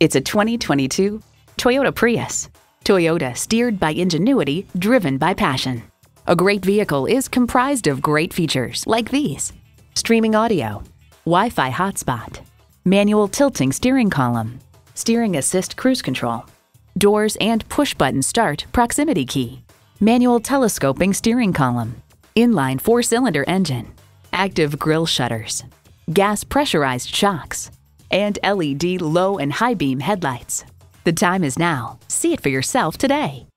It's a 2022 Toyota Prius. Toyota steered by ingenuity, driven by passion. A great vehicle is comprised of great features like these streaming audio, Wi Fi hotspot, manual tilting steering column, steering assist cruise control, doors and push button start proximity key, manual telescoping steering column, inline four cylinder engine, active grille shutters, gas pressurized shocks, and LED low and high beam headlights. The time is now. See it for yourself today.